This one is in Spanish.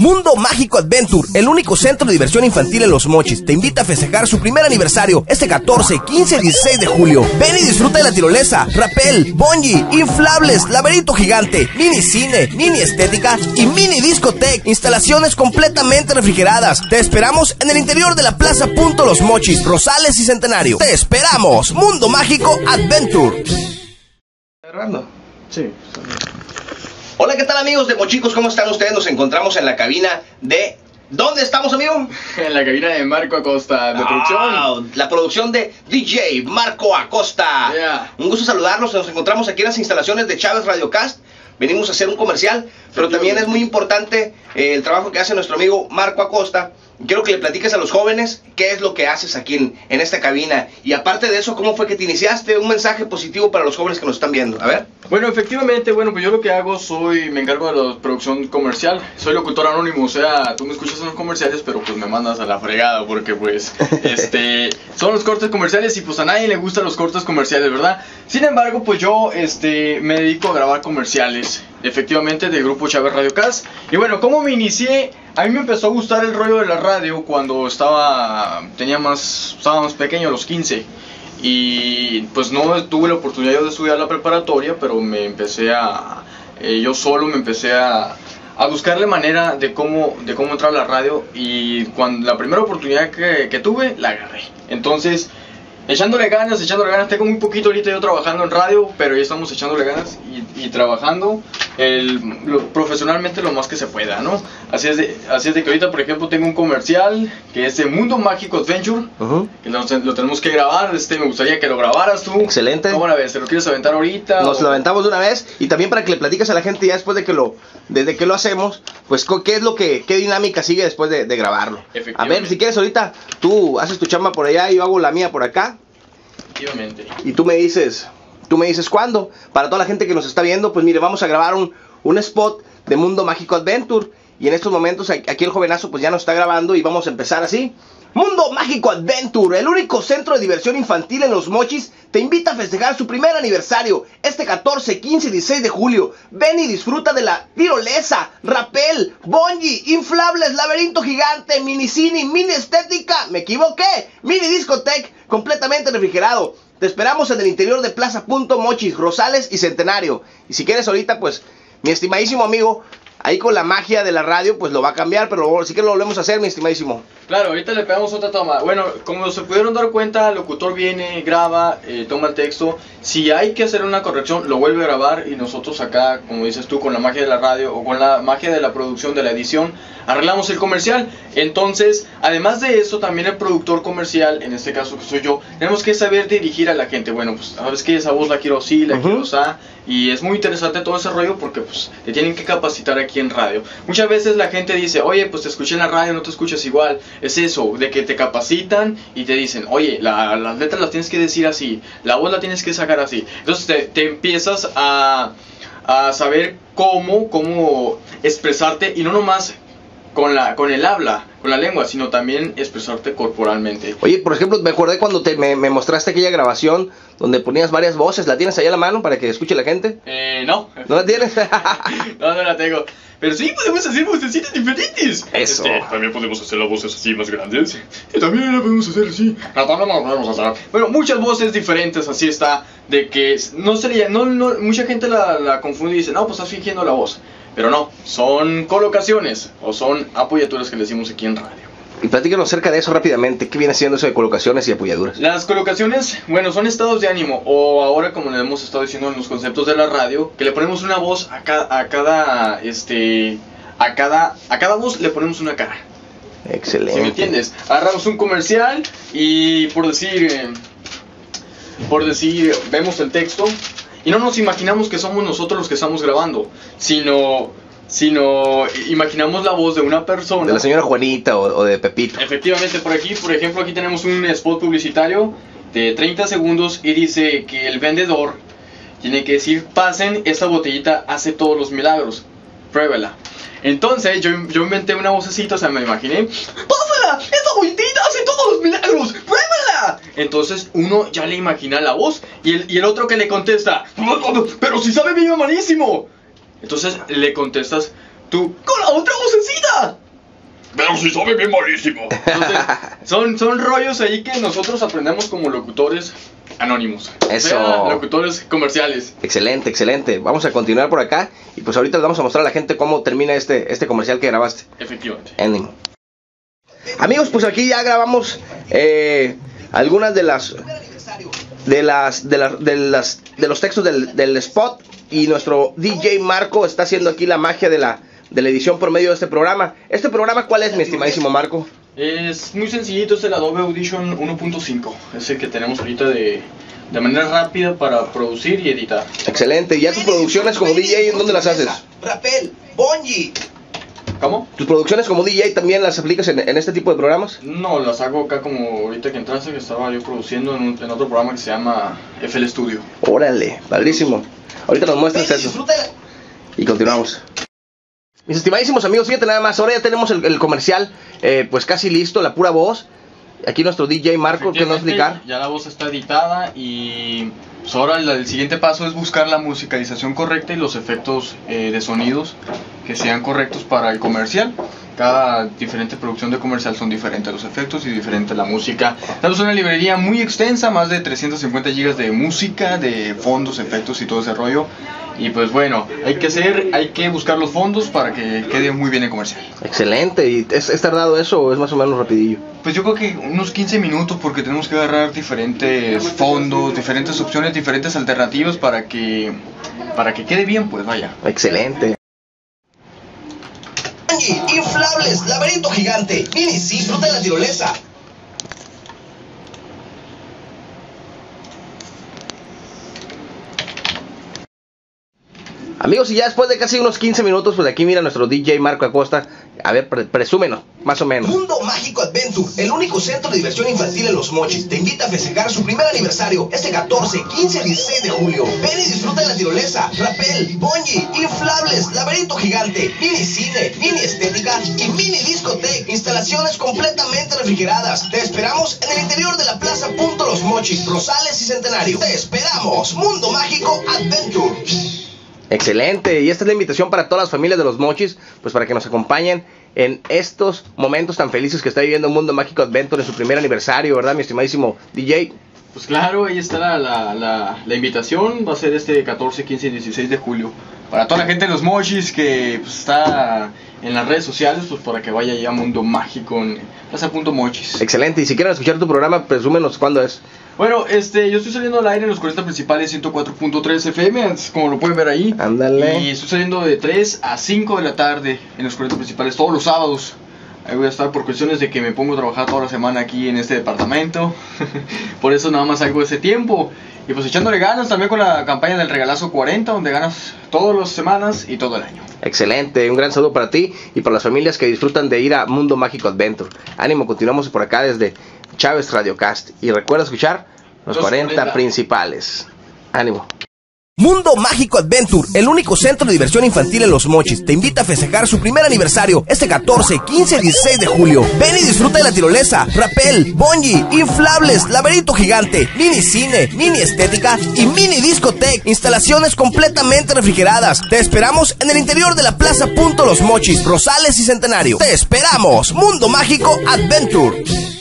Mundo Mágico Adventure, el único centro de diversión infantil en Los Mochis, te invita a festejar su primer aniversario este 14, 15 y 16 de julio. Ven y disfruta de la tirolesa, rappel, bungee, inflables, laberinto gigante, mini cine, mini estética y mini discoteca. Instalaciones completamente refrigeradas. Te esperamos en el interior de la Plaza Punto Los Mochis, Rosales y Centenario. Te esperamos. Mundo Mágico Adventure. Sí. Hola, ¿qué tal amigos de Mochicos? ¿Cómo están ustedes? Nos encontramos en la cabina de... ¿Dónde estamos, amigo? En la cabina de Marco Acosta, de producción. La producción de DJ Marco Acosta. Yeah. Un gusto saludarlos. Nos encontramos aquí en las instalaciones de Chávez Radiocast. Venimos a hacer un comercial, pero también es muy importante eh, el trabajo que hace nuestro amigo Marco Acosta. Quiero que le platiques a los jóvenes qué es lo que haces aquí en, en esta cabina. Y aparte de eso, ¿cómo fue que te iniciaste? Un mensaje positivo para los jóvenes que nos están viendo. A ver. Bueno, efectivamente, bueno, pues yo lo que hago soy, me encargo de la producción comercial. Soy locutor anónimo, o sea, tú me escuchas en los comerciales, pero pues me mandas a la fregada porque pues, este, son los cortes comerciales y pues a nadie le gustan los cortes comerciales, ¿verdad? Sin embargo, pues yo, este, me dedico a grabar comerciales, efectivamente, del grupo Chávez Radio Cast. Y bueno, ¿cómo me inicié? A mí me empezó a gustar el rollo de la radio cuando estaba, tenía más, estaba más pequeño, a los 15. Y pues no tuve la oportunidad yo de estudiar la preparatoria, pero me empecé a, eh, yo solo me empecé a, a buscarle manera de cómo, de cómo entrar a la radio y cuando la primera oportunidad que, que tuve, la agarré. Entonces, echándole ganas, echándole ganas, tengo muy poquito ahorita yo trabajando en radio, pero ya estamos echándole ganas y, y trabajando el, lo- profesionalmente lo más que se pueda, ¿no? Así es, de, así es de que ahorita, por ejemplo, tengo un comercial que es de Mundo Mágico Adventure, que lo, lo tenemos que grabar, este, me gustaría que lo grabaras tú. Excelente. ¿Cómo la ves? ¿Te lo quieres aventar ahorita? Nos o- lo aventamos de una vez y también para que le platiques a la gente ya después de que lo, desde que lo hacemos, pues qué es lo que, qué dinámica sigue después de, de grabarlo. A ver, si quieres ahorita, tú haces tu chamba por allá y yo hago la mía por acá Efectivamente. y tú me dices, tú me dices cuándo. Para toda la gente que nos está viendo, pues mire, vamos a grabar un, un spot de Mundo Mágico Adventure y en estos momentos aquí el jovenazo pues ya nos está grabando y vamos a empezar así. Mundo Mágico Adventure, el único centro de diversión infantil en Los Mochis, te invita a festejar su primer aniversario este 14, 15 y 16 de julio. Ven y disfruta de la tirolesa, rappel, bungee, inflables, laberinto gigante, mini cine, mini estética, me equivoqué, mini discoteca, completamente refrigerado. Te esperamos en el interior de Plaza Punto Mochis, Rosales y Centenario. Y si quieres ahorita, pues, mi estimadísimo amigo, ahí con la magia de la radio, pues lo va a cambiar, pero sí que lo volvemos a hacer, mi estimadísimo. Claro, ahorita le pegamos otra toma. Bueno, como se pudieron dar cuenta, el locutor viene, graba, eh, toma el texto. Si hay que hacer una corrección, lo vuelve a grabar y nosotros acá, como dices tú, con la magia de la radio o con la magia de la producción, de la edición, arreglamos el comercial. Entonces, además de eso, también el productor comercial, en este caso que soy yo, tenemos que saber dirigir a la gente. Bueno, pues sabes que esa voz la quiero así, la Ujú. quiero así. Y es muy interesante todo ese rollo porque pues te tienen que capacitar aquí en radio. Muchas veces la gente dice, oye, pues te escuché en la radio, no te escuchas igual. Es eso, de que te capacitan y te dicen, oye, la- las letras las tienes que decir así, la voz la tienes que sacar así. Entonces te, te empiezas a, a saber cómo, cómo expresarte y no nomás con, la, con el habla, con la lengua, sino también expresarte corporalmente. Oye, por ejemplo, me acordé cuando te, me, me mostraste aquella grabación donde ponías varias voces. ¿La tienes ahí a la mano para que escuche la gente? Eh, no. ¿No la tienes? No, no la tengo. Pero sí podemos hacer vocecitas diferentes. Eso. Este, también podemos hacer las voces así más grandes. Y también la podemos hacer así. No, también la podemos hacer. Bueno, muchas voces diferentes, así está. De que no sería. No, no, mucha gente la, la confunde y dice, no, pues estás fingiendo la voz. Pero no, son colocaciones o son apoyaturas que le decimos aquí en radio. y platícanos acerca de eso rápidamente. ¿Qué viene siendo eso de colocaciones y apoyaduras? Las colocaciones, bueno, son estados de ánimo, o ahora como le hemos estado diciendo en los conceptos de la radio, que le ponemos una voz a, ca- a cada, este, a cada, a cada voz le ponemos una cara. Excelente. ¿Sí me entiendes? Agarramos un comercial y por decir, eh, por decir, vemos el texto y no nos imaginamos que somos nosotros los que estamos grabando, sino, sino imaginamos la voz de una persona. De la señora Juanita o, o de Pepito. Efectivamente, por aquí, por ejemplo, aquí tenemos un spot publicitario de 30 segundos y dice que el vendedor tiene que decir, pasen, esta botellita hace todos los milagros, pruébela. Entonces yo, yo inventé una vocecita, o sea, me imaginé, ¡pásala! ¡Esta botellita hace todos los milagros! ¡Pruébala! Entonces uno ya le imagina la voz y el, y el otro que le contesta, ¡pero si sabe bien malísimo! Entonces le contestas tú con la otra vocecita. sí sabe bien malísimo. Entonces, son, son rollos ahí que nosotros aprendemos como locutores anónimos. Eso. O sea, locutores comerciales. Excelente, excelente. Vamos a continuar por acá y pues ahorita les vamos a mostrar a la gente cómo termina este, este comercial que grabaste. Efectivamente. Ánimo. Amigos, pues aquí ya grabamos eh, algunas de las de las de las de las de los textos del, del spot y nuestro DJ Marco está haciendo aquí la magia de la de la edición por medio de este programa. Este programa cuál es, mi estimadísimo Marco? Es muy sencillito, es el Adobe Audition 1.5. Es el que tenemos ahorita de, de manera rápida para producir y editar. Excelente. ¿Y ya tus producciones como DJ en dónde las haces? Rapel, Bonji. ¿Cómo? ¿Tus producciones como DJ también las aplicas en, en este tipo de programas? No, las hago acá como ahorita que entraste, que estaba yo produciendo en, un- en otro programa que se llama FL Studio. Órale, padrísimo. Ahorita nos muestras Ven eso. disfruta de la- Y continuamos. Mis estimadísimos amigos, fíjate nada más, ahora ya tenemos el, el comercial eh, pues casi listo, la pura voz. Aquí nuestro DJ Marco, ¿qué nos va a explicar? Ya la voz está editada y pues ahora el, el siguiente paso es buscar la musicalización correcta y los efectos eh, de sonidos que sean correctos para el comercial. Cada diferente producción de comercial son diferentes los efectos y diferente la música. Tenemos una librería muy extensa, más de 350 gigas de música, de fondos, efectos y todo ese rollo. Y pues bueno, hay que hacer, hay que buscar los fondos para que quede muy bien el comercial. Excelente, ¿y es, es tardado eso o es más o menos rapidillo? Pues yo creo que unos 15 minutos porque tenemos que agarrar diferentes fondos, diferentes opciones, diferentes alternativas para que para que quede bien, pues vaya. Excelente. Laberinto gigante. Mini, sí, disfruta de la tirolesa. Amigos, y ya después de casi unos 15 minutos, pues aquí mira nuestro DJ Marco Acosta. A ver, pre- presúmenos, más o menos. Mundo Mágico Adventure, el único centro de diversión infantil en Los Mochis, te invita a festejar su primer aniversario este 14, 15 y 16 de julio. Ven y disfruta de la tirolesa, rapel, bungee, inflables, laberinto gigante, mini cine, mini estética y mini discoteca. Instalaciones completamente refrigeradas. Te esperamos en el interior de la Plaza Punto Los Mochis, Rosales y Centenario. Te esperamos. Mundo Mágico Adventure. Excelente, y esta es la invitación para todas las familias de los mochis, pues para que nos acompañen en estos momentos tan felices que está viviendo Mundo Mágico Adventure en su primer aniversario, ¿verdad, mi estimadísimo DJ? Pues claro, ahí está la, la, la, la invitación, va a ser este 14, 15 y 16 de julio. Para toda la gente de los mochis que pues, está en las redes sociales, pues para que vaya ya a Mundo Mágico en Plaza.mochis. Excelente, y si quieren escuchar tu programa, presúmenos cuándo es. Bueno, este, yo estoy saliendo al aire en los 40 principales 104.3 FM, como lo pueden ver ahí. Ándale. Y estoy saliendo de 3 a 5 de la tarde en los 40 principales todos los sábados. Ahí voy a estar por cuestiones de que me pongo a trabajar toda la semana aquí en este departamento. por eso nada más salgo ese tiempo. Y pues echándole ganas también con la campaña del regalazo 40, donde ganas todas las semanas y todo el año. Excelente, un gran saludo para ti y para las familias que disfrutan de ir a Mundo Mágico Adventure. Ánimo, continuamos por acá desde Chávez Radiocast. Y recuerda escuchar los, Los 40, 40. principales. Ánimo. Mundo Mágico Adventure, el único centro de diversión infantil en Los Mochis, te invita a festejar su primer aniversario este 14, 15 y 16 de julio. Ven y disfruta de la tirolesa, rapel, bungee, inflables, laberinto gigante, mini cine, mini estética y mini discoteca. Instalaciones completamente refrigeradas. Te esperamos en el interior de la Plaza Punto Los Mochis, Rosales y Centenario. Te esperamos, Mundo Mágico Adventure.